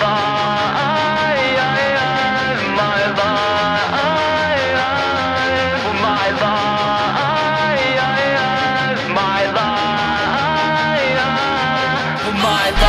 my life.